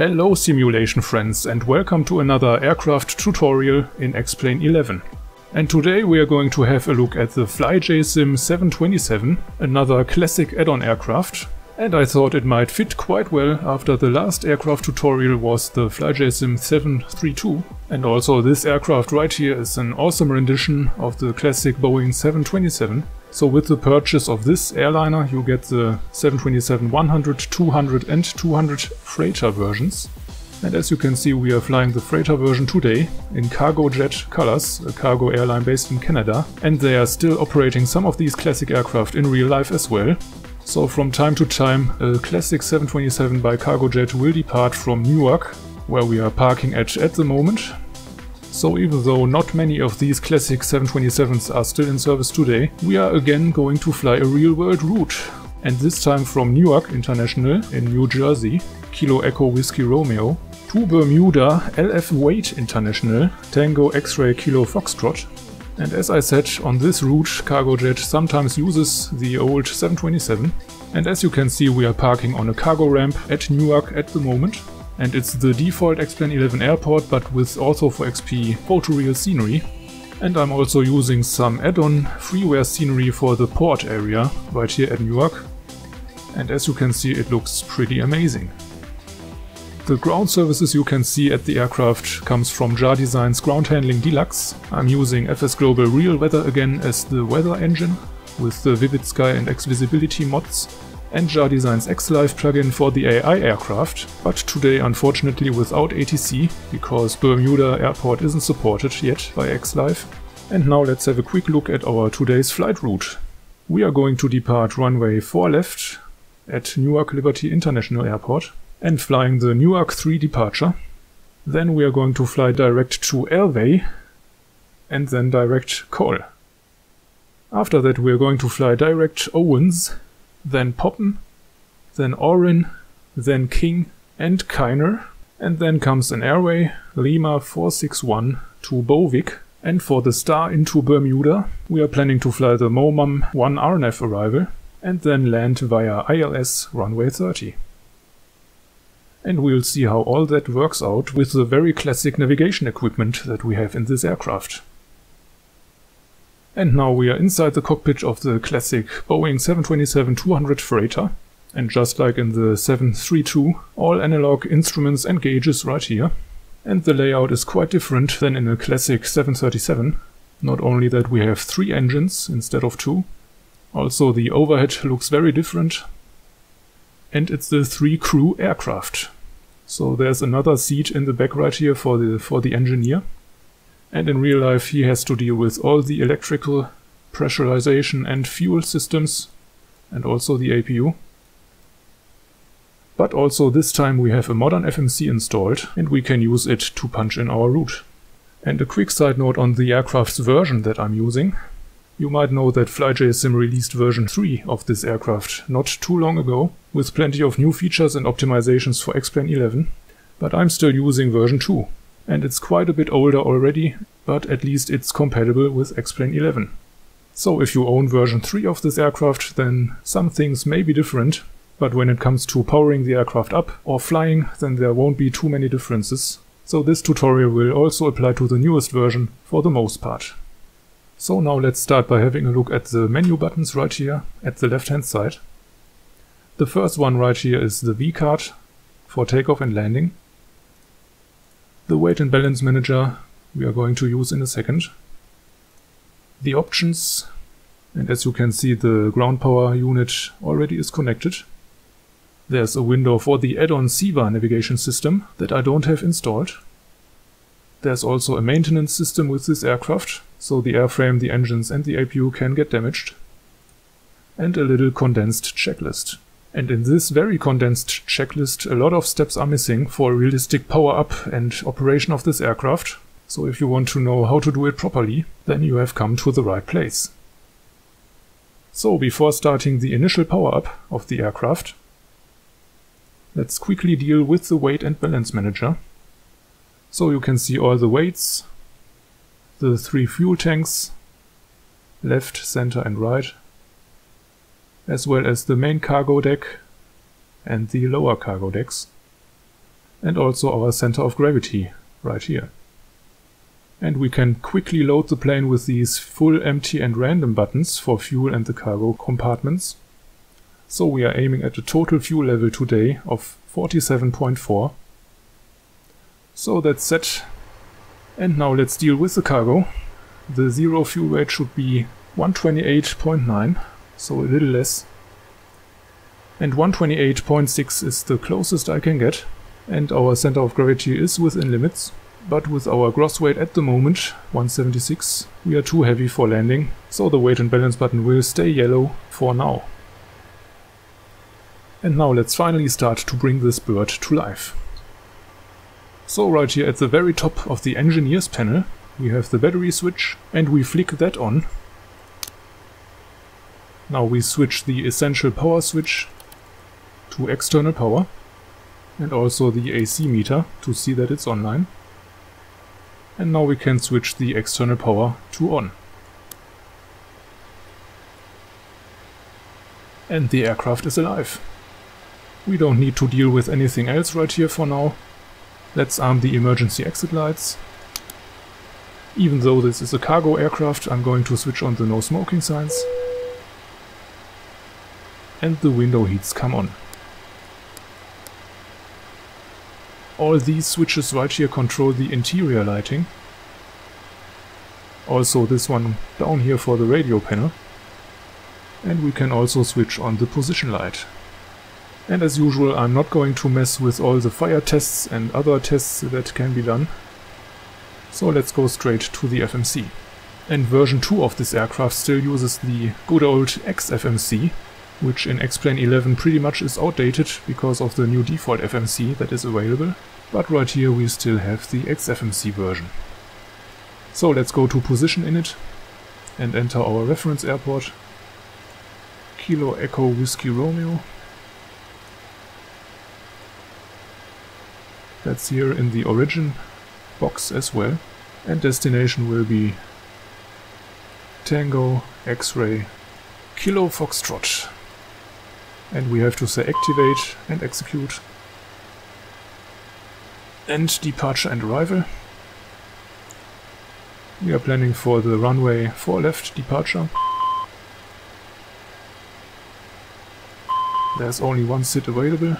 Hello simulation friends and welcome to another aircraft tutorial in X-Plane 11. And today we are going to have a look at the FlyJSim 727, another classic add-on aircraft. And I thought it might fit quite well after the last aircraft tutorial was the FlyJSim 732. And also this aircraft right here is an awesome rendition of the classic Boeing 727. So with the purchase of this airliner you get the 727-100, 200 and 200 freighter versions. And as you can see we are flying the freighter version today in Cargojet colors, a cargo airline based in Canada. And they are still operating some of these classic aircraft in real life as well. So from time to time a classic 727 by Cargojet will depart from Newark, where we are parking at at the moment, so even though not many of these classic 727s are still in service today, we are again going to fly a real-world route. And this time from Newark International in New Jersey, Kilo Echo Whiskey Romeo, to Bermuda LF Wade International, Tango X-Ray Kilo Foxtrot. And as I said, on this route Cargojet sometimes uses the old 727. And as you can see we are parking on a cargo ramp at Newark at the moment and it's the default X-Plane 11 airport but with Ortho4XP photoreal scenery. And I'm also using some add-on freeware scenery for the port area right here at Newark. And as you can see it looks pretty amazing. The ground services you can see at the aircraft comes from JAR Design's Ground Handling Deluxe. I'm using FS Global Real Weather again as the weather engine with the Vivid Sky and X Visibility mods and JAR Design's X-Life plugin for the AI aircraft, but today unfortunately without ATC, because Bermuda Airport isn't supported yet by X-Life. And now let's have a quick look at our today's flight route. We are going to depart runway 4 left at Newark Liberty International Airport and flying the Newark 3 departure. Then we are going to fly direct to Elway and then direct Cole. After that we are going to fly direct Owens then Poppen, then Orin, then King and Keiner, And then comes an airway, Lima 461 to Bovik. And for the star into Bermuda, we are planning to fly the MOMOM 1 RNAV arrival and then land via ILS runway 30. And we'll see how all that works out with the very classic navigation equipment that we have in this aircraft. And now we are inside the cockpit of the classic Boeing 727-200 freighter. And just like in the 732, all analog instruments and gauges right here. And the layout is quite different than in a classic 737. Not only that we have three engines instead of two, also the overhead looks very different. And it's the three crew aircraft. So there's another seat in the back right here for the for the engineer. And in real life he has to deal with all the electrical pressurization and fuel systems and also the APU. But also this time we have a modern FMC installed and we can use it to punch in our route. And a quick side note on the aircraft's version that I'm using. You might know that FlyJSim released version 3 of this aircraft not too long ago, with plenty of new features and optimizations for X-Plane 11, but I'm still using version 2, and it's quite a bit older already, but at least it's compatible with X-Plane 11. So if you own version 3 of this aircraft, then some things may be different, but when it comes to powering the aircraft up or flying, then there won't be too many differences. So this tutorial will also apply to the newest version for the most part. So now let's start by having a look at the menu buttons right here at the left hand side. The first one right here is the V card for takeoff and landing. The weight and balance manager we are going to use in a second. The options, and as you can see the ground power unit already is connected. There's a window for the add-on CIVA navigation system that I don't have installed. There's also a maintenance system with this aircraft, so the airframe, the engines and the APU can get damaged. And a little condensed checklist. And in this very condensed checklist, a lot of steps are missing for a realistic power up and operation of this aircraft. So if you want to know how to do it properly, then you have come to the right place. So before starting the initial power up of the aircraft, let's quickly deal with the weight and balance manager. So you can see all the weights, the three fuel tanks, left, center and right, as well as the main cargo deck and the lower cargo decks. and also our center of gravity right here. And we can quickly load the plane with these full empty and random buttons for fuel and the cargo compartments. So we are aiming at a total fuel level today of 47.4. So that's set. And now let's deal with the cargo. The zero fuel weight should be 128.9, so a little less. And 128.6 is the closest I can get. And our center of gravity is within limits. But with our gross weight at the moment, 176, we are too heavy for landing, so the weight and balance button will stay yellow for now. And now let's finally start to bring this bird to life. So right here at the very top of the engineer's panel, we have the battery switch and we flick that on. Now we switch the essential power switch to external power and also the AC meter to see that it's online. And now we can switch the external power to on. And the aircraft is alive. We don't need to deal with anything else right here for now. Let's arm the emergency exit lights. Even though this is a cargo aircraft, I'm going to switch on the no smoking signs. And the window heats come on. All these switches right here control the interior lighting. Also this one down here for the radio panel. And we can also switch on the position light. And as usual I'm not going to mess with all the fire tests and other tests that can be done. So let's go straight to the FMC. And version 2 of this aircraft still uses the good old XFMC, which in X-Plane 11 pretty much is outdated because of the new default FMC that is available. But right here we still have the XFMC version. So let's go to position init and enter our reference airport. Kilo Echo Whiskey Romeo. That's here in the origin box as well. And destination will be Tango X-Ray Kilo Foxtrot. And we have to say activate and execute and departure and arrival. We are planning for the runway 4 left departure. There's only one seat available.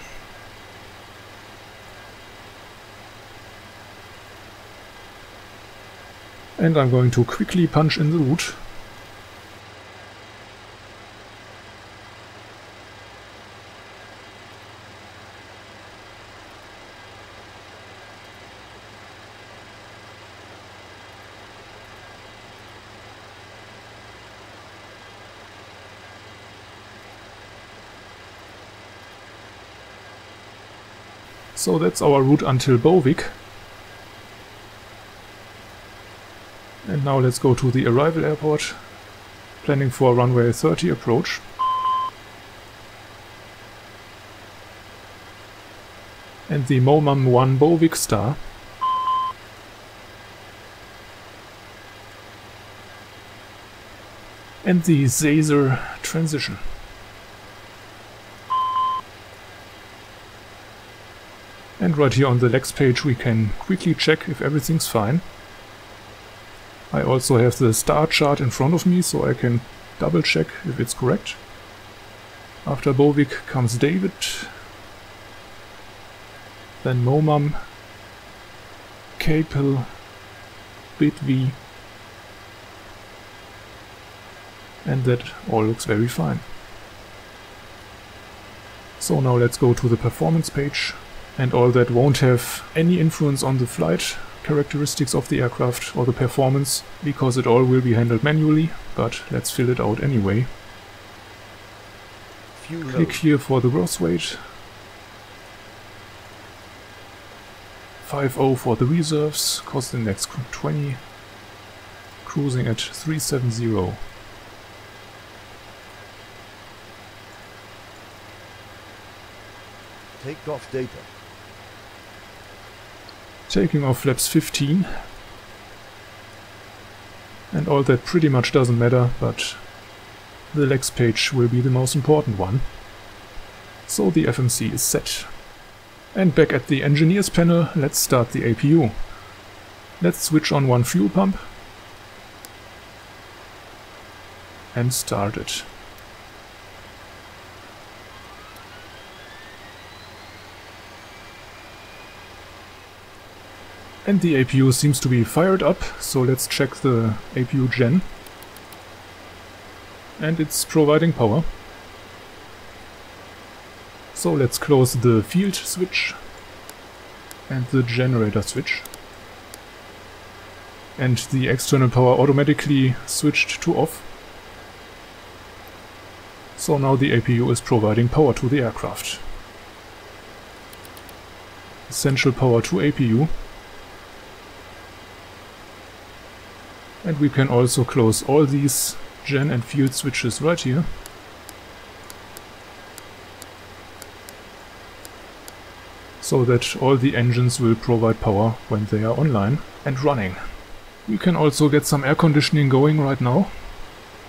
And I'm going to quickly punch in the route So that's our route until Bovik. And now let's go to the arrival airport, planning for runway 30 approach. And the MOMOM 1 Bovik star. And the Zazer transition. And right here on the legs page we can quickly check if everything's fine. I also have the star chart in front of me so I can double check if it's correct. After Bovik comes David, then Momam, Capel, Bitv, and that all looks very fine. So now let's go to the performance page and all that won't have any influence on the flight characteristics of the aircraft or the performance because it all will be handled manually, but let's fill it out anyway. Fuel Click here for the gross weight. 5.0 for the reserves, cost index 20, cruising at 370. Take off data taking off flaps 15. And all that pretty much doesn't matter, but the legs page will be the most important one. So the FMC is set. And back at the engineer's panel, let's start the APU. Let's switch on one fuel pump and start it. And the APU seems to be fired up, so let's check the APU gen. And it's providing power. So let's close the field switch and the generator switch. And the external power automatically switched to off. So now the APU is providing power to the aircraft. Essential power to APU. And we can also close all these gen and field switches right here. So that all the engines will provide power when they are online and running. We can also get some air conditioning going right now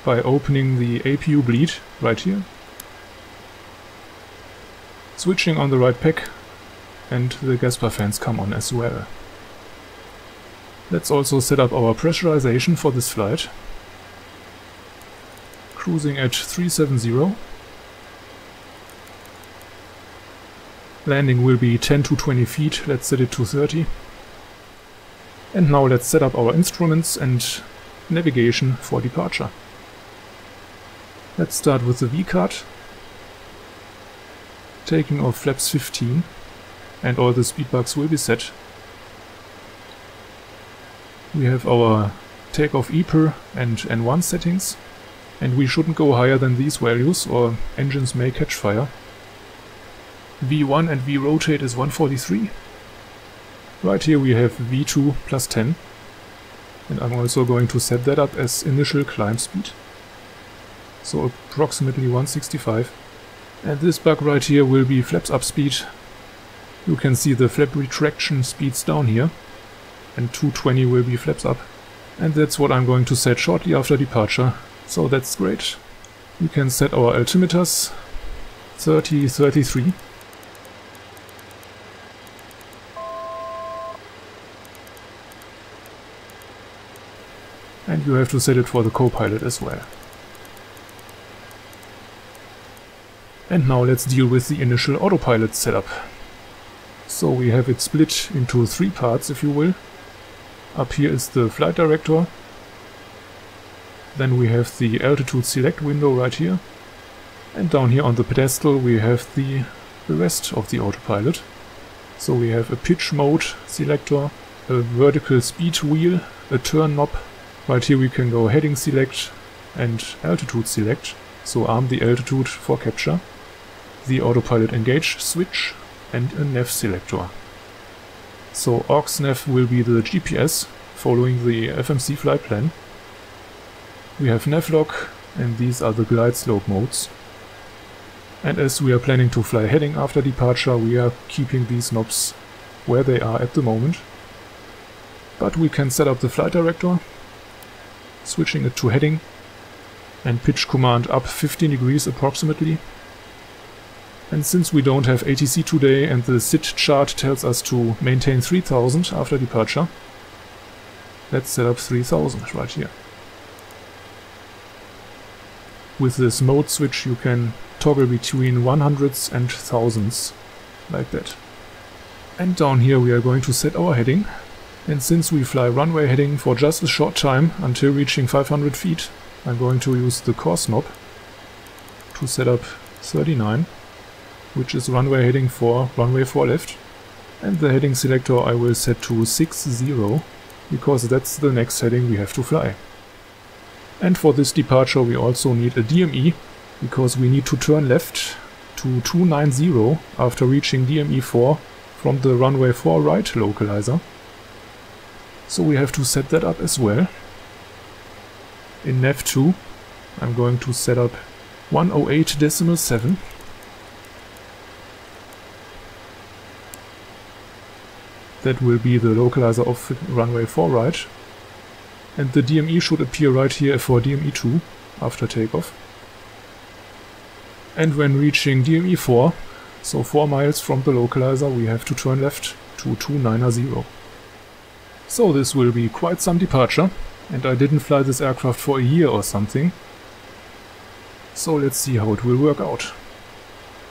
by opening the APU bleed right here. Switching on the right pack and the gasper fans come on as well. Let's also set up our pressurization for this flight. Cruising at 370. Landing will be 10 to 20 feet, let's set it to 30. And now let's set up our instruments and navigation for departure. Let's start with the V-card. Taking off flaps 15 and all the speed bugs will be set we have our takeoff EPR and N1 settings, and we shouldn't go higher than these values or engines may catch fire. V1 and V rotate is 143. Right here we have V2 plus 10. And I'm also going to set that up as initial climb speed. So approximately 165. And this bug right here will be flaps up speed. You can see the flap retraction speeds down here and 220 will be flaps up. And that's what I'm going to set shortly after departure, so that's great. We can set our altimeters 30, 33. And you have to set it for the co-pilot as well. And now let's deal with the initial autopilot setup. So we have it split into three parts, if you will. Up here is the flight director. Then we have the altitude select window right here. And down here on the pedestal we have the, rest of the autopilot. So we have a pitch mode selector, a vertical speed wheel, a turn knob. Right here we can go heading select and altitude select, so arm the altitude for capture. The autopilot engage switch and a nav selector. So AUXNAV will be the GPS following the FMC flight plan. We have NAVLOG and these are the glide slope modes. And as we are planning to fly heading after departure, we are keeping these knobs where they are at the moment. But we can set up the flight director, switching it to heading, and pitch command up 15 degrees approximately and since we don't have ATC today and the SID chart tells us to maintain 3000 after departure, let's set up 3000 right here. With this mode switch you can toggle between 100s and thousands, like that. And down here we are going to set our heading. And since we fly runway heading for just a short time until reaching 500 feet, I'm going to use the course knob to set up 39 which is runway heading 4, runway 4 left. And the heading selector I will set to 60, because that's the next heading we have to fly. And for this departure we also need a DME, because we need to turn left to 290 after reaching DME 4 from the runway 4 right localizer. So we have to set that up as well. In nav2 I'm going to set up 108.7 That will be the localizer of runway 4 right. And the DME should appear right here for DME 2 after takeoff. And when reaching DME 4, So 4 miles from the localizer we have to turn left to 290. So this will be quite some departure, and I didn't fly this aircraft for a year or something. So let's see how it will work out.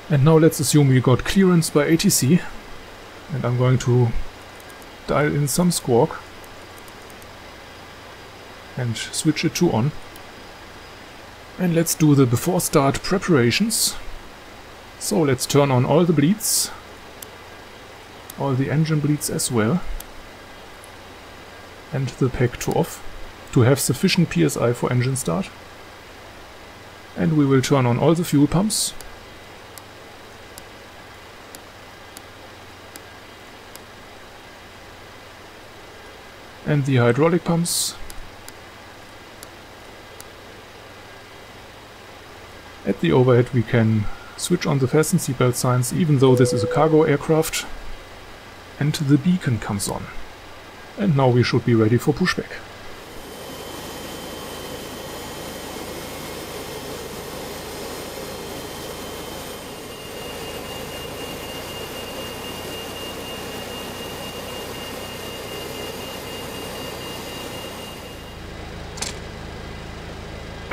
And now let's assume we got clearance by ATC, and I'm going to dial in some squawk and switch it to on. And let's do the before start preparations. So let's turn on all the bleeds, all the engine bleeds as well and the pack to off to have sufficient PSI for engine start. And we will turn on all the fuel pumps. And the hydraulic pumps. At the overhead we can switch on the fasten seatbelt signs even though this is a cargo aircraft. And the beacon comes on. And now we should be ready for pushback.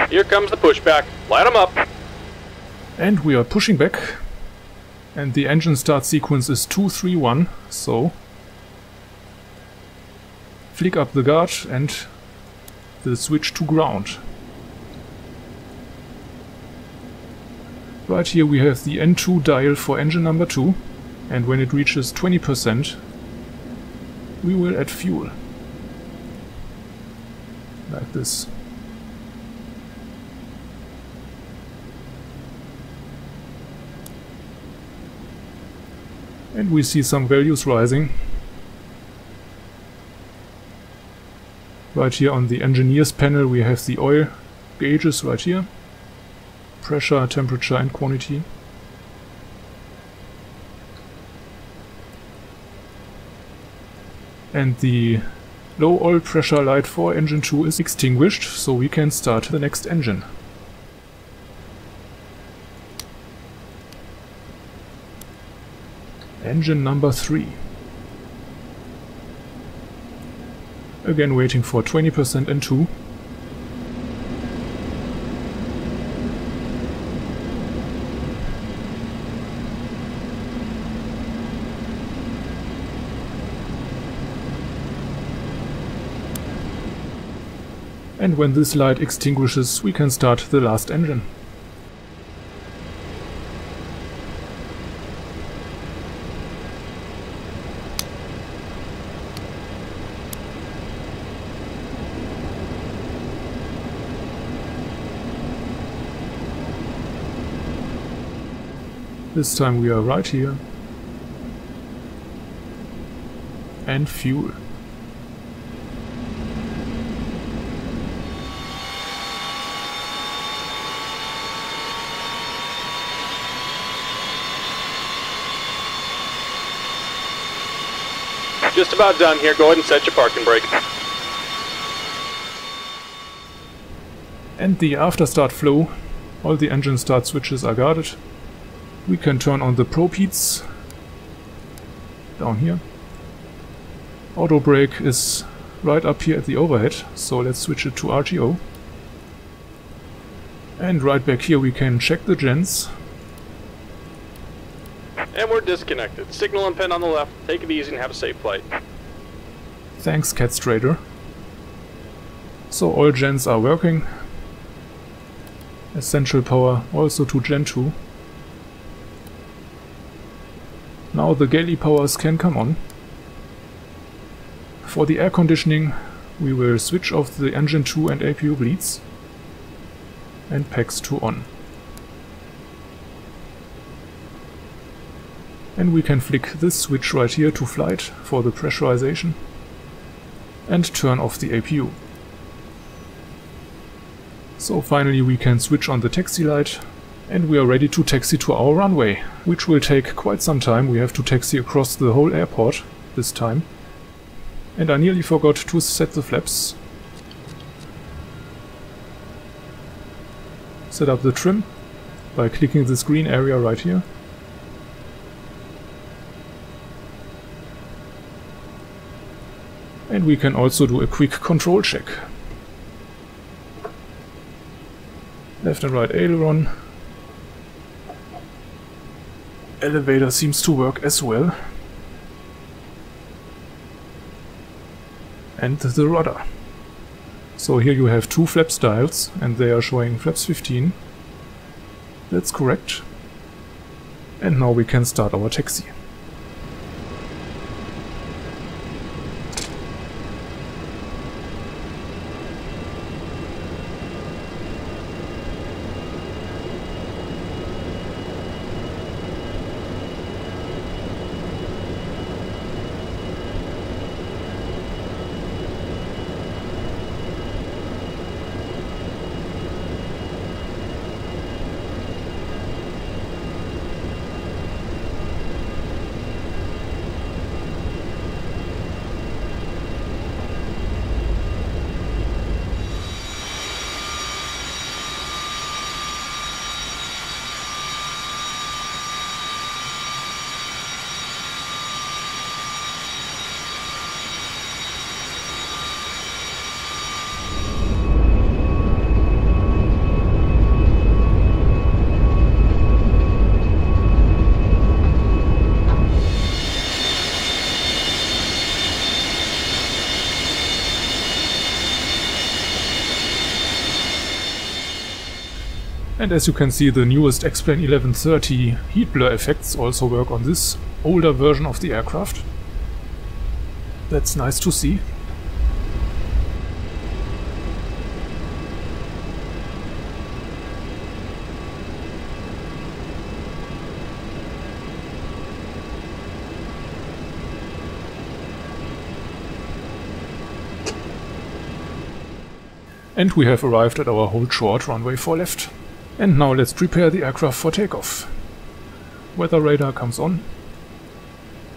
Here comes the pushback. Light them up. And we are pushing back. And the engine start sequence is 231, so flick up the guard and the switch to ground. Right here we have the N2 dial for engine number 2 and when it reaches 20% we will add fuel. Like this. And we see some values rising Right here on the engineers panel we have the oil gauges right here. Pressure, temperature and quantity. And the low oil pressure light for engine 2 is extinguished, so we can start the next engine. Engine number 3. Again waiting for 20% and 2. And when this light extinguishes, we can start the last engine. This time we are right here. And fuel. Just about done here. Go ahead and set your parking brake. And the after start flow. All the engine start switches are guarded. We can turn on the probe heats down here. Auto brake is right up here at the overhead, so let's switch it to RTO. And right back here we can check the gens. And we're disconnected. Signal and pin on the left. Take it easy and have a safe flight. Thanks, Catstrader. So all gens are working. Essential power also to Gen 2. Now the galley powers can come on. For the air conditioning we will switch off the engine 2 and APU bleeds and packs to on. And we can flick this switch right here to flight for the pressurization and turn off the APU. So finally we can switch on the taxi light and we are ready to taxi to our runway, which will take quite some time. We have to taxi across the whole airport this time. And I nearly forgot to set the flaps. Set up the trim by clicking this green area right here. And we can also do a quick control check. Left and right aileron, Elevator seems to work as well. And the rudder. So here you have two flap styles and they are showing flaps 15. That's correct. And now we can start our taxi. And as you can see, the newest X-Plane 1130 heat blur effects also work on this older version of the aircraft. That's nice to see. And we have arrived at our hold short runway 4 left. And now let's prepare the aircraft for takeoff. Weather radar comes on,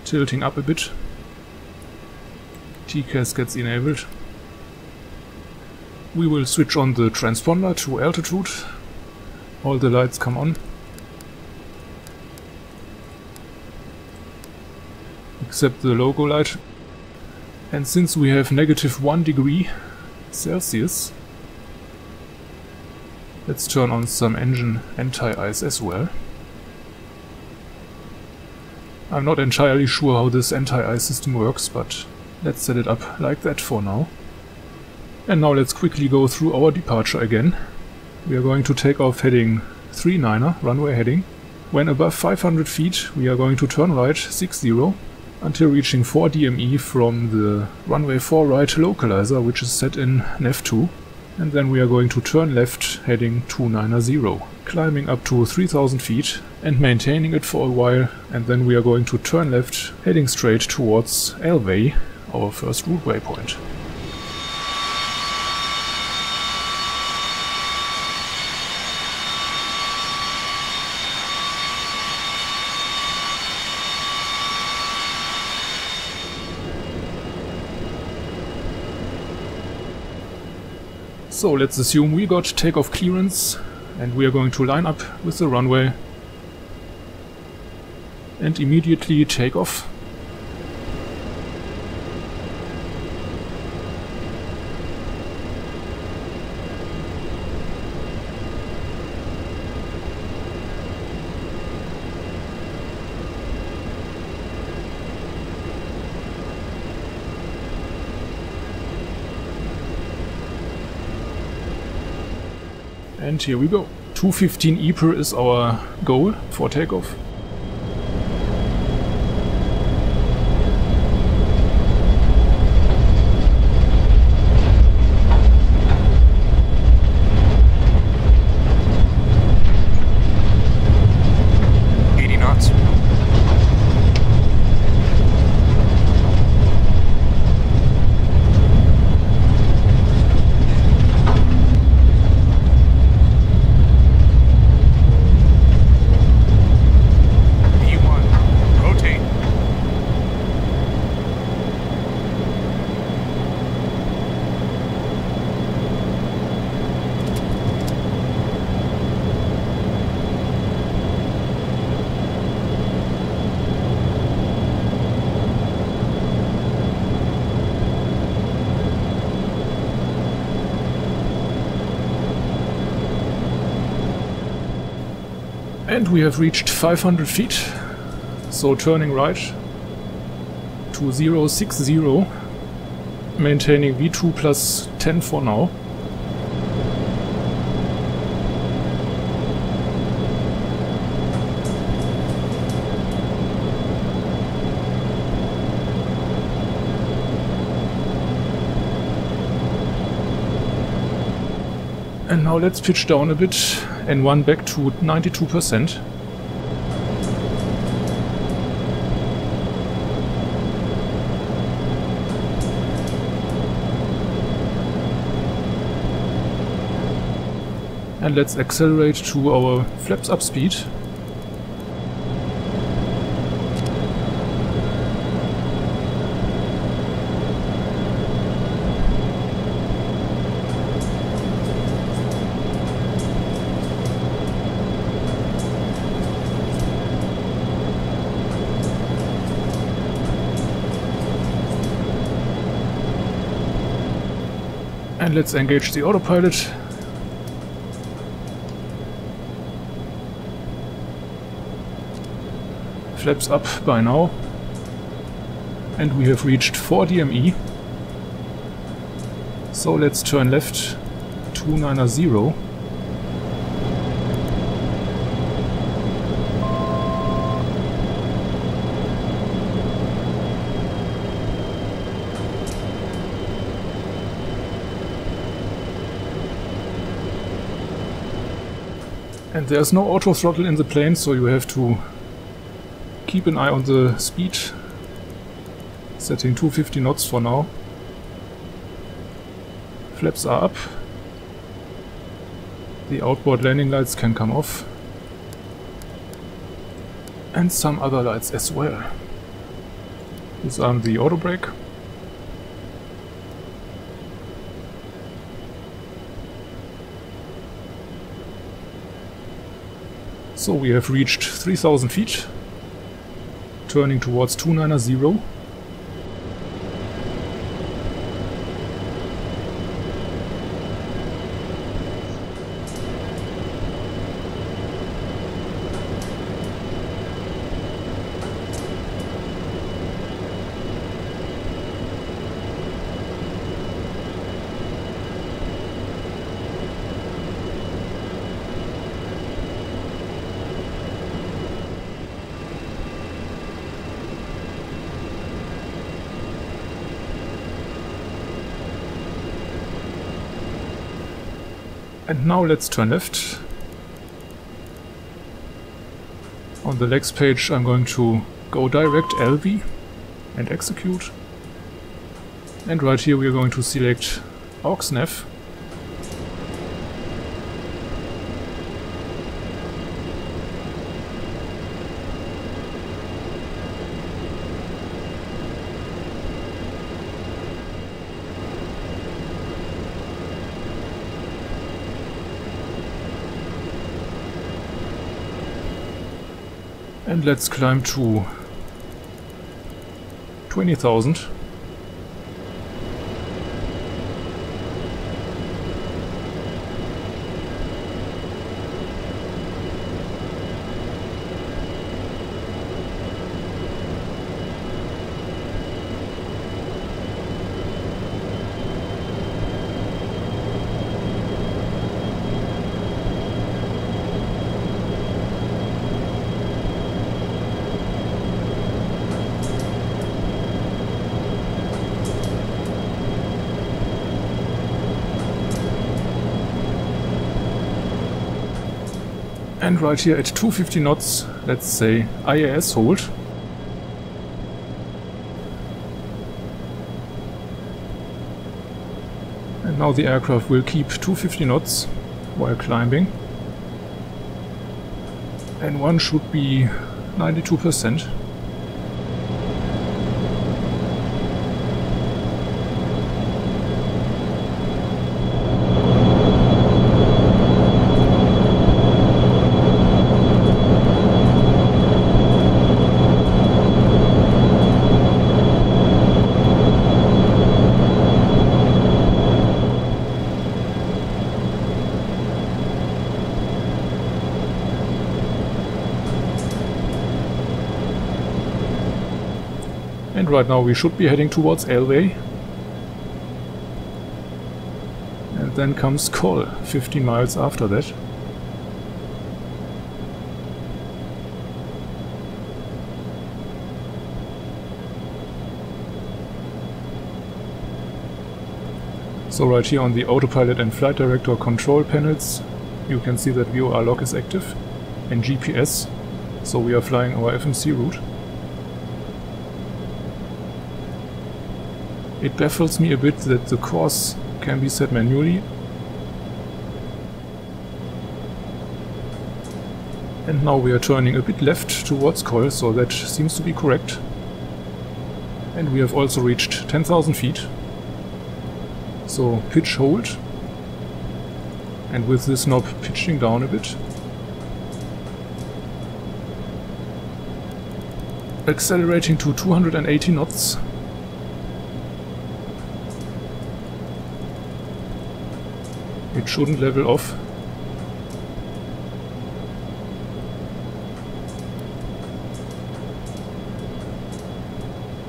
tilting up a bit. TCAS gets enabled. We will switch on the transponder to altitude. All the lights come on. Except the logo light. And since we have negative 1 degree Celsius, Let's turn on some engine anti-ice as well. I'm not entirely sure how this anti-ice system works, but let's set it up like that for now. And now let's quickly go through our departure again. We are going to take off heading 39er, runway heading. When above 500 feet we are going to turn right 60 until reaching 4 DME from the runway 4 right localizer which is set in NAV2 and then we are going to turn left heading 290, climbing up to 3000 feet and maintaining it for a while and then we are going to turn left heading straight towards Elvey, our first route waypoint. So let's assume we got takeoff clearance and we are going to line up with the runway and immediately take off. And here we go. 215 EPR is our goal for takeoff. Have reached 500 feet, so turning right to 060, maintaining V2 plus 10 for now. And now let's pitch down a bit and one back to 92%. And let's accelerate to our flaps up speed. And let's engage the autopilot. Flaps up by now. And we have reached 4 DME. So let's turn left 290. And there's no auto throttle in the plane, so you have to keep an eye on the speed. Setting 250 knots for now. Flaps are up. The outboard landing lights can come off. And some other lights as well. Disarm the auto brake. So we have reached 3000 feet, turning towards 290. And now let's turn left. On the next page I'm going to go direct LV and execute. And right here we are going to select AUXNAV. And let's climb to 20,000. Right here at 250 knots, let's say IAS hold. And now the aircraft will keep 250 knots while climbing. And one should be 92%. Right now we should be heading towards Alvey. And then comes Col, 15 miles after that. So right here on the autopilot and flight director control panels you can see that VOR lock is active and GPS so we are flying our FMC route. It baffles me a bit that the course can be set manually and now we are turning a bit left towards Col so that seems to be correct and we have also reached 10,000 feet so pitch hold. And with this knob pitching down a bit. Accelerating to 280 knots. Shouldn't level off.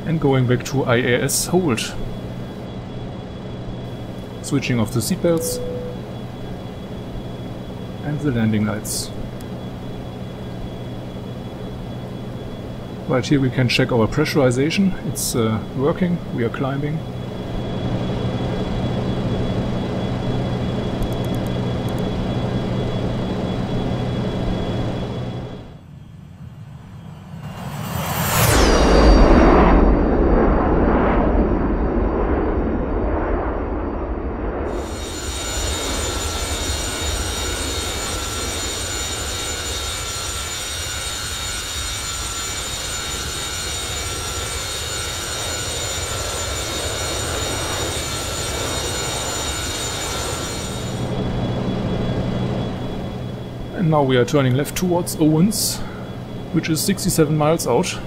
And going back to IAS hold switching off the seatbelts and the landing lights. Right here we can check our pressurization, it's uh, working, we are climbing. Now we are turning left towards OWENZ, which is 67 miles out.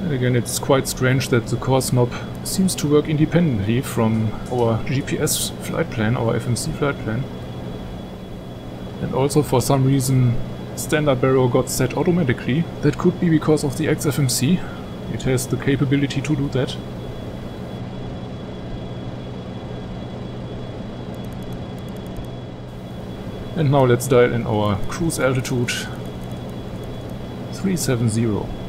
And again, it's quite strange that the course knob seems to work independently from our GPS flight plan, our FMC flight plan. And also for some reason standard baro got set automatically. That could be because of the XFMC, it has the capability to do that. And now let's dial in our cruise altitude 370.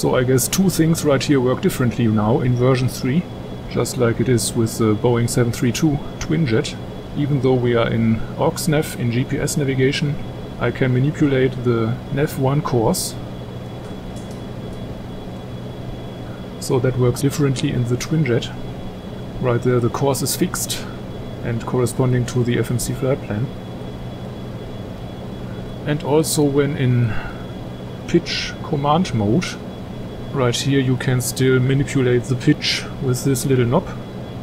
So I guess two things right here work differently now in version 3, just like it is with the Boeing 732 Twinjet. Even though we are in AUXNAV in GPS navigation, I can manipulate the NAV1 course. So that works differently in the Twinjet. Right there the course is fixed and corresponding to the FMC flight plan. And also when in pitch command mode, Right here you can still manipulate the pitch with this little knob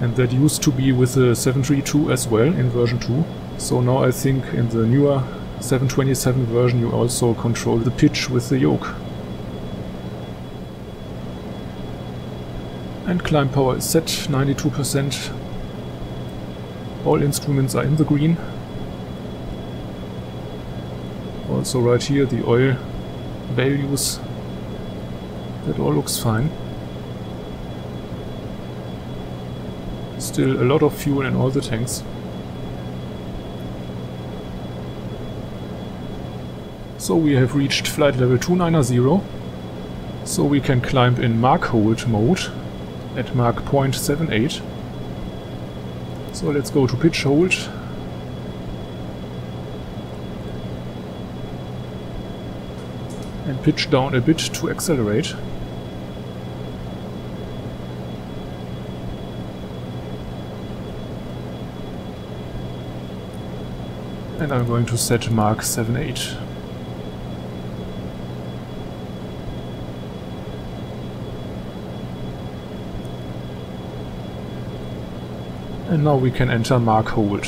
and that used to be with the 732 as well in version 2. So now I think in the newer 727 version you also control the pitch with the yoke. And climb power is set, 92%. All instruments are in the green. Also right here the oil values that all looks fine. Still a lot of fuel in all the tanks. So we have reached flight level 290. So we can climb in Mach hold mode at Mach 0.78. So let's go to pitch hold. And pitch down a bit to accelerate. And I'm going to set Mach 78. And now we can enter Mach Hold.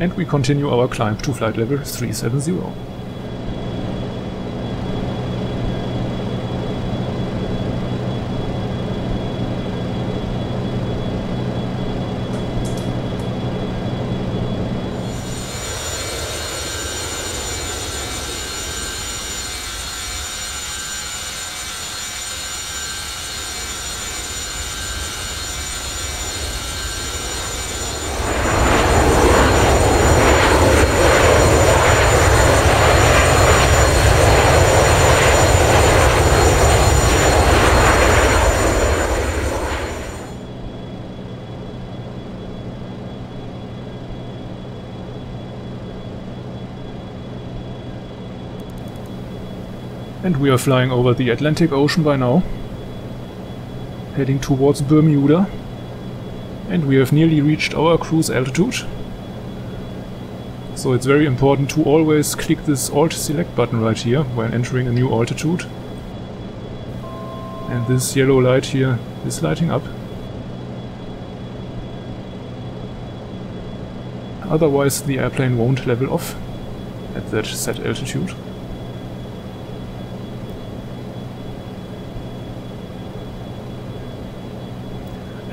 And we continue our climb to flight level 370. We are flying over the Atlantic Ocean by now. Heading towards Bermuda. And we have nearly reached our cruise altitude. So it's very important to always click this Alt Select button right here when entering a new altitude. And this yellow light here is lighting up. Otherwise the airplane won't level off at that set altitude.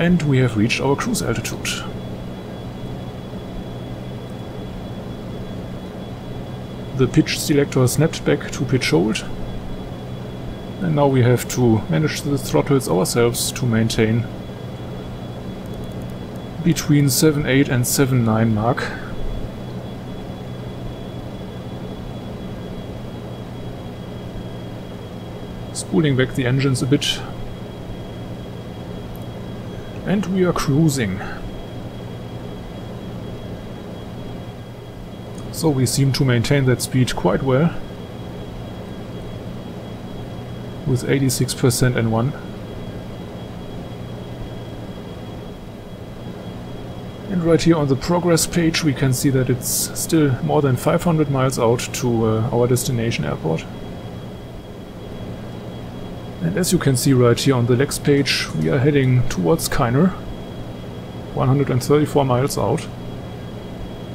And we have reached our cruise altitude. The pitch selector snapped back to pitch hold. And now we have to manage the throttles ourselves to maintain between 7.8 and 7.9 Mach. Spooling back the engines a bit and we are cruising. So we seem to maintain that speed quite well. With 86% N1. And right here on the progress page we can see that it's still more than 500 miles out to uh, our destination airport. And as you can see right here on the next page, we are heading towards Kiner, 134 miles out.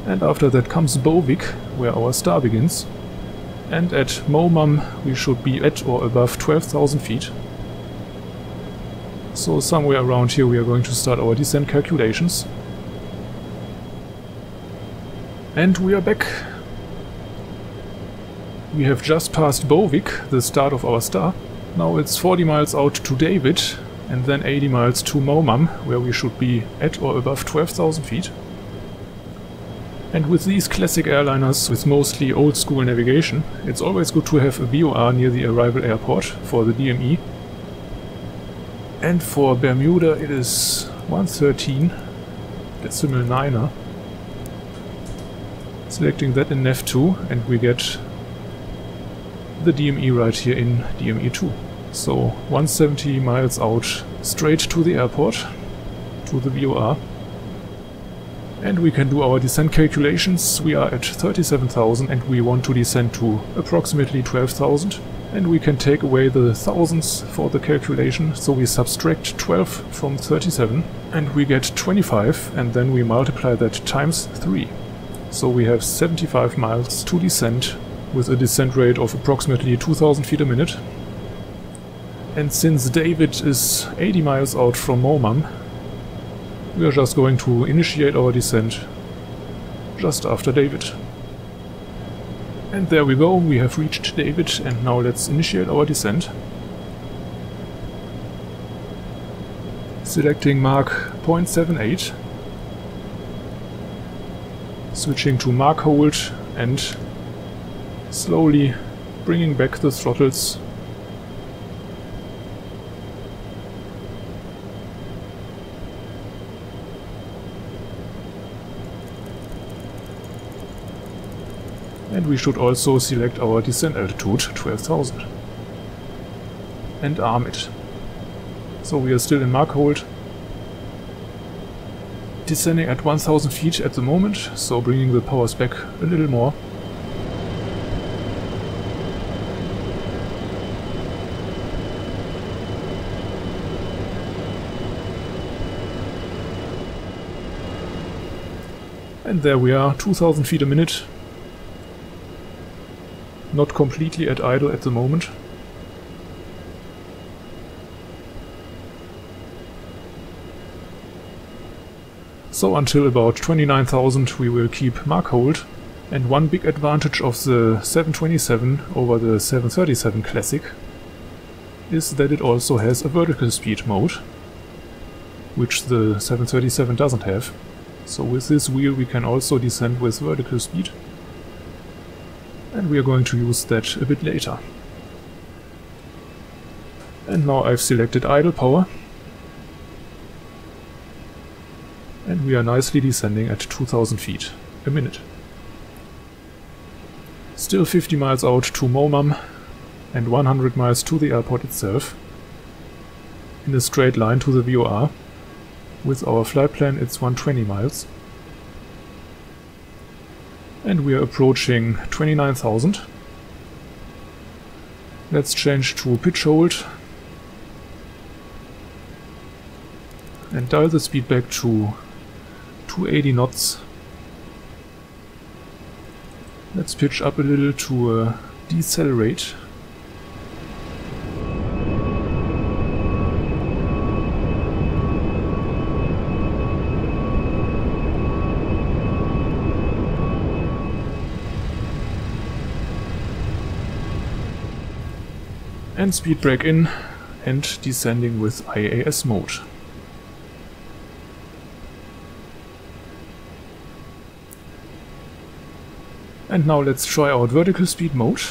And after that comes BOVIC, where our star begins. And at MOMOM we should be at or above 12,000 feet. So somewhere around here we are going to start our descent calculations. And we are back. We have just passed BOVIC, the start of our star. Now it's 40 miles out to David and then 80 miles to MOMOM, where we should be at or above 12,000 feet. And with these classic airliners with mostly old school navigation, it's always good to have a VOR near the arrival airport for the DME. And for Bermuda it is 113 decimal 9er. Selecting that in NAV2 and we get the DME right here in DME 2. So 170 miles out straight to the airport, to the VOR. And we can do our descent calculations. We are at 37,000 and we want to descend to approximately 12,000. And we can take away the thousands for the calculation, so we subtract 12 from 37 and we get 25 and then we multiply that times 3. So we have 75 miles to descend with a descent rate of approximately 2000 feet a minute and since David is 80 miles out from MOMOM, we are just going to initiate our descent just after David. And there we go, we have reached David and now let's initiate our descent. Selecting Mach 0.78, switching to Mach hold and slowly bringing back the throttles And we should also select our descent altitude, 12,000. And arm it. So we are still in Mach hold. Descending at 1000 feet at the moment, so bringing the powers back a little more. And there we are, 2000 feet a minute. Not completely at idle at the moment. So until about 29,000 we will keep Mach hold. And one big advantage of the 727 over the 737 Classic is that it also has a vertical speed mode, which the 737 doesn't have. So with this wheel we can also descend with vertical speed. And we are going to use that a bit later. And now I've selected idle power. And we are nicely descending at 2000 feet a minute. Still 50 miles out to MOMOM and 100 miles to the airport itself in a straight line to the VOR. With our flight plan it's 120 miles. And we are approaching 29,000. Let's change to pitch hold. And dial the speed back to 280 knots. Let's pitch up a little to uh, decelerate. And speed brake in and descending with IAS mode. And now let's try out vertical speed mode.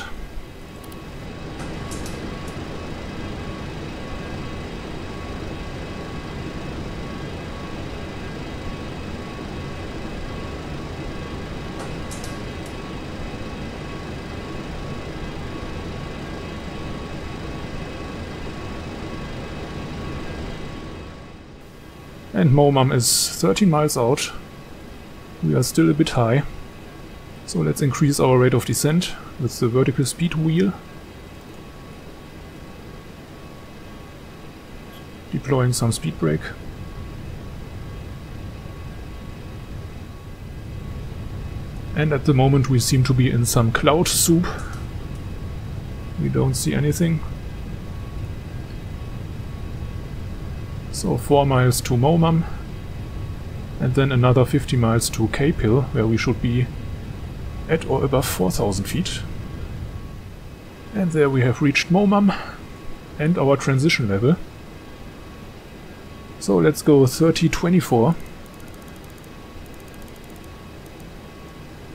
And MOMOM is 13 miles out. We are still a bit high. So let's increase our rate of descent with the vertical speed wheel. Deploying some speed brake. And at the moment we seem to be in some cloud soup. We don't see anything. So 4 miles to MOMOM and then another 50 miles to Cape Hill where we should be at or above 4000 feet. And there we have reached MOMOM and our transition level. So let's go 3024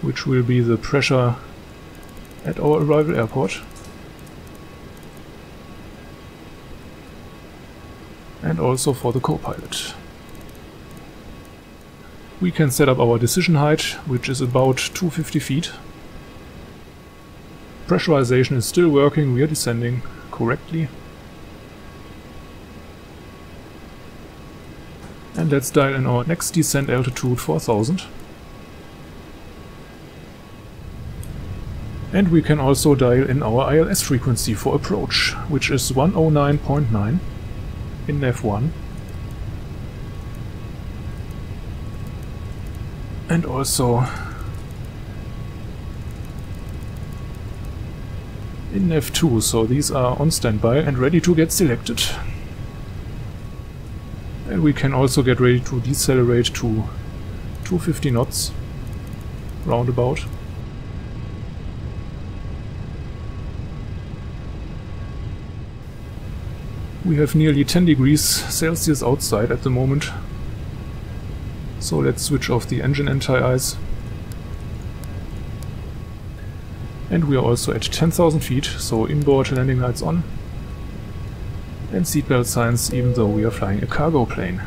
which will be the pressure at our arrival airport. And also for the co-pilot. We can set up our decision height, which is about 250 feet. Pressurization is still working, we are descending correctly. And let's dial in our next descent altitude 4000. And we can also dial in our ILS frequency for approach, which is 109.9 in F1. And also in F2, so these are on standby and ready to get selected. And we can also get ready to decelerate to 250 knots, roundabout. We have nearly 10 degrees Celsius outside at the moment. So let's switch off the engine anti-ice. And we are also at 10,000 feet, so inboard landing lights on. And seatbelt signs even though we are flying a cargo plane.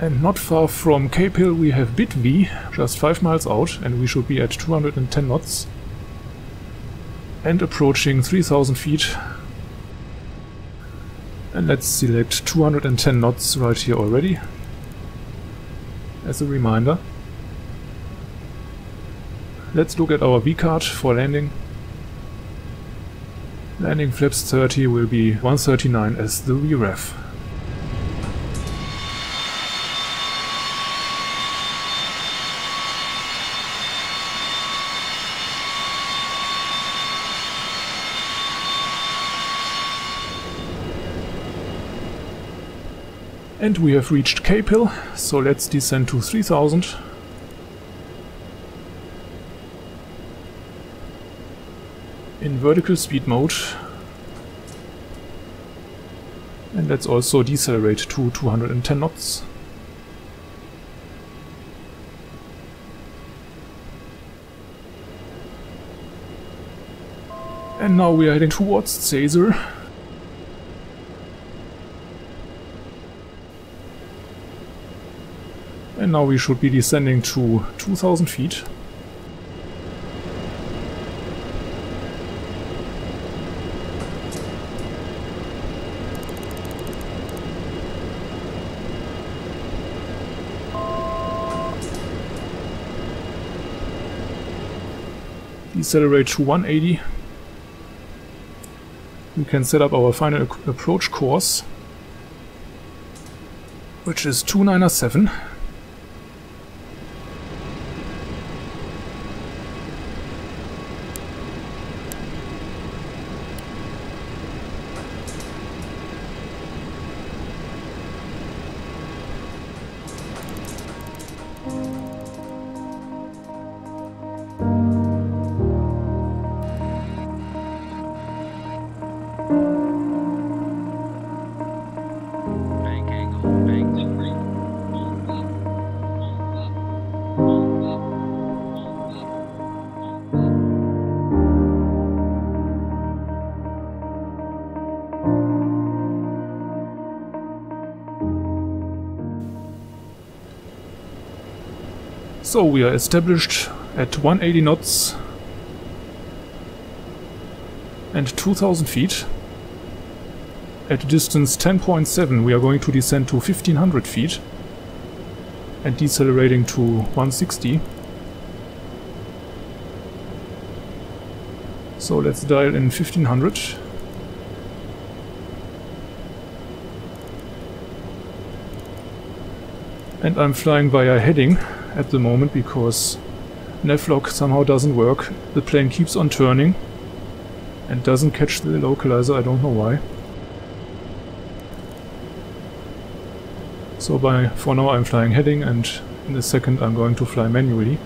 And not far from Cape Hill we have Bitvi, just 5 miles out, and we should be at 210 knots and approaching 3000 feet. And let's select 210 knots right here already. As a reminder. Let's look at our V-card for landing. Landing flaps 30 will be 139 as the VREF. And we have reached Cape Hill, so let's descend to 3000. In vertical speed mode. And let's also decelerate to 210 knots. And now we are heading towards Caesar. And now we should be descending to 2000 feet. Decelerate to 180. We can set up our final approach course, which is 297. We are established at 180 knots and 2000 feet. At distance 10.7 we are going to descend to 1500 feet and decelerating to 160. So let's dial in 1500. And I'm flying via heading at the moment because Navlog somehow doesn't work. The plane keeps on turning and doesn't catch the localizer, I don't know why. So by for now I'm flying heading and in a second I'm going to fly manually.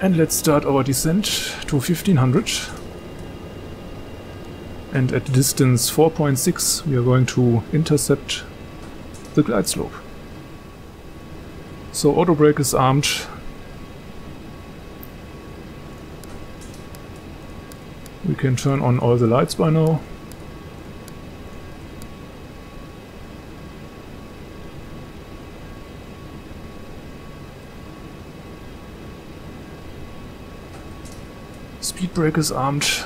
And let's start our descent to 1500. And at distance 4.6 we are going to intercept the glide slope. So auto brake is armed. We can turn on all the lights by now. Speed brake is armed.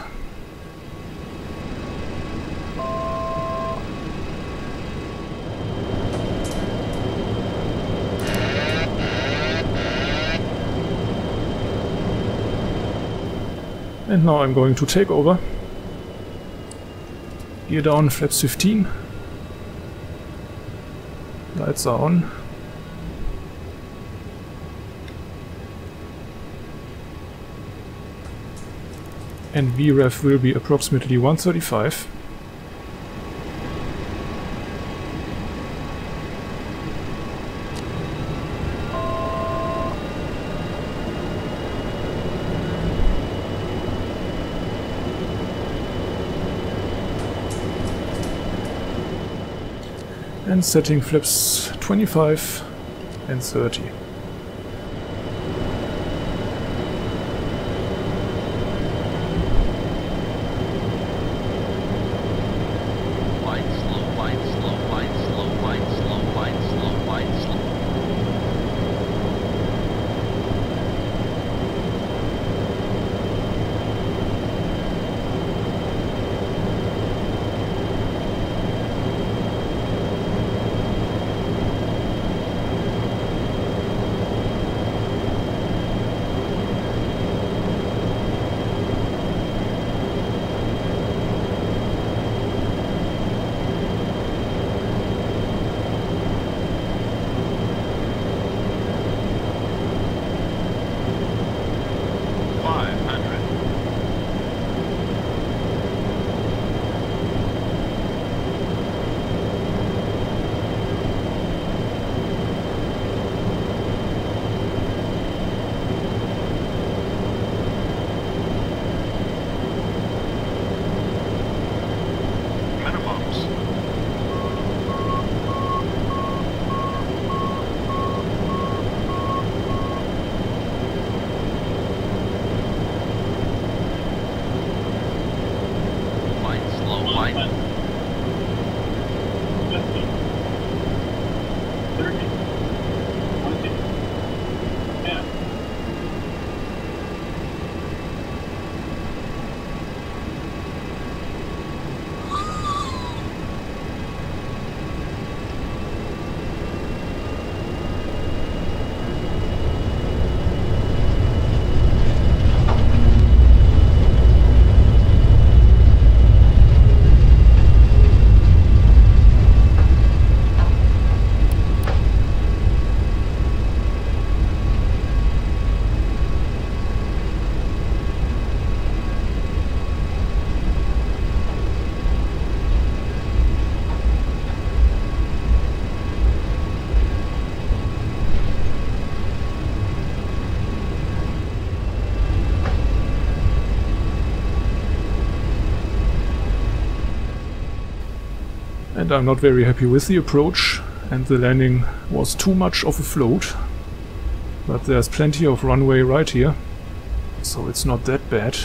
And now I'm going to take over. Gear down, flaps 15. Lights are on. And VREF will be approximately 135. And setting flips 25 and 30. I'm not very happy with the approach, and the landing was too much of a float. But there's plenty of runway right here, so it's not that bad.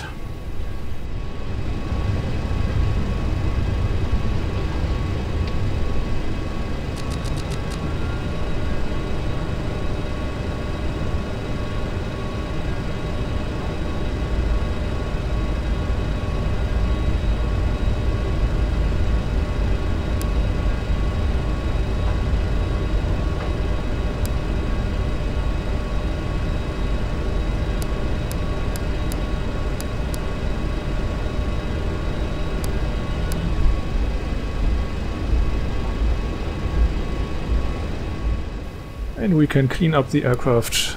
We can clean up the aircraft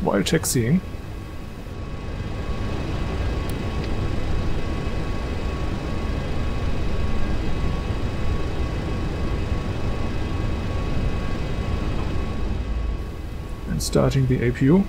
while taxiing. And starting the APU.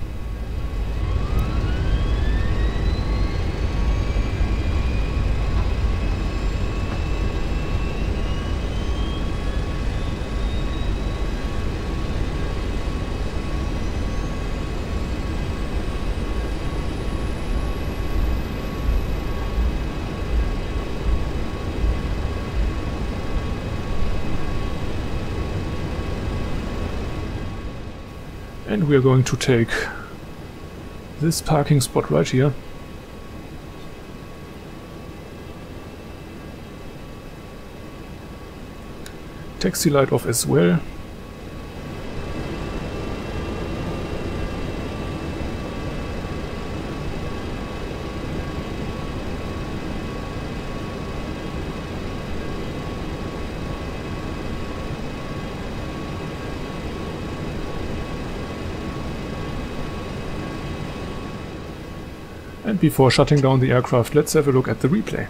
And we are going to take this parking spot right here. Taxi light off as well. Before shutting down the aircraft, let's have a look at the replay.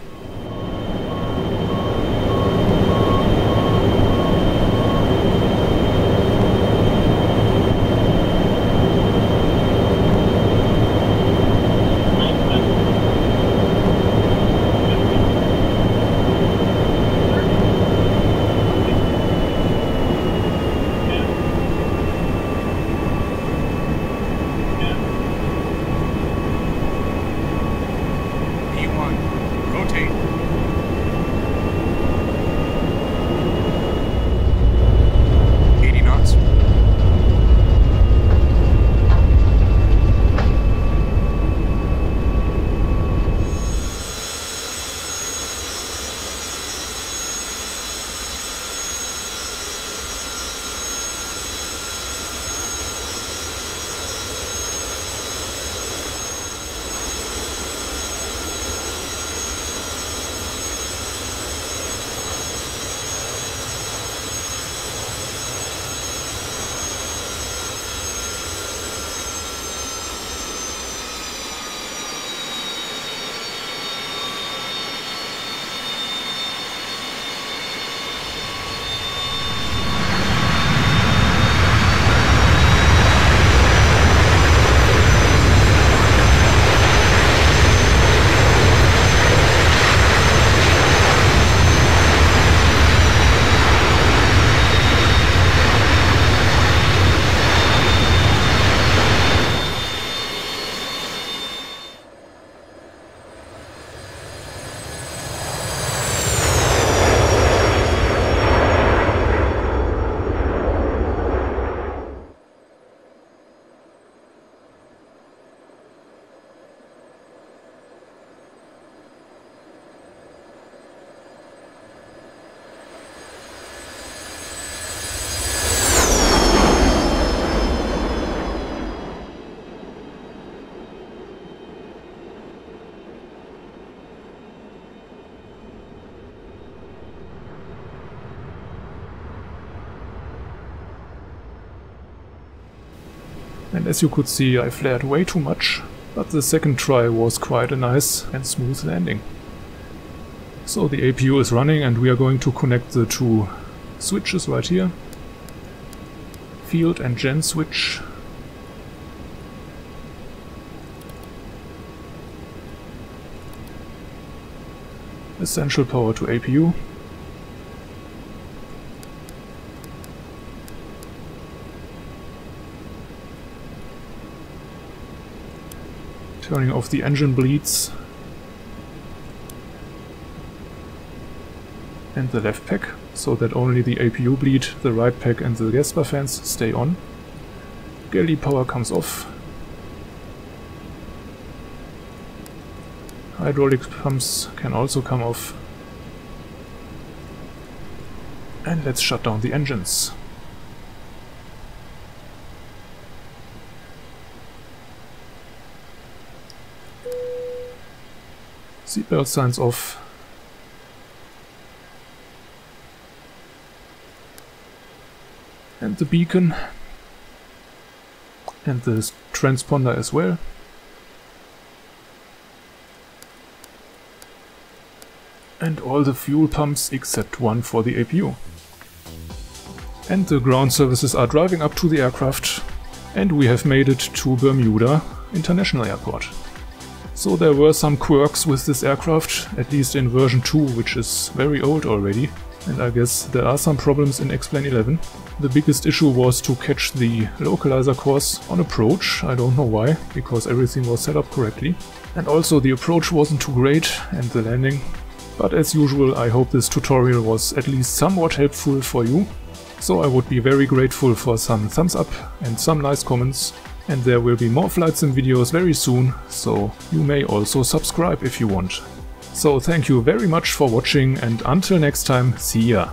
As you could see, I flared way too much, but the second try was quite a nice and smooth landing. So the APU is running and we are going to connect the two switches right here. Field and gen switch. Essential power to APU. Turning off the engine bleeds. And the left pack, so that only the APU bleed, the right pack and the gas fans stay on. Galley power comes off. Hydraulic pumps can also come off. And let's shut down the engines. Seatbelt signs off. And the beacon. And the transponder as well. And all the fuel pumps except one for the APU. And the ground services are driving up to the aircraft and we have made it to Bermuda International Airport. So there were some quirks with this aircraft, at least in version 2, which is very old already, and I guess there are some problems in X-Plane 11. The biggest issue was to catch the localizer course on approach, I don't know why, because everything was set up correctly. And also the approach wasn't too great, and the landing. But as usual, I hope this tutorial was at least somewhat helpful for you. So I would be very grateful for some thumbs up and some nice comments. And there will be more flight sim videos very soon, so you may also subscribe if you want. So thank you very much for watching and until next time, see ya!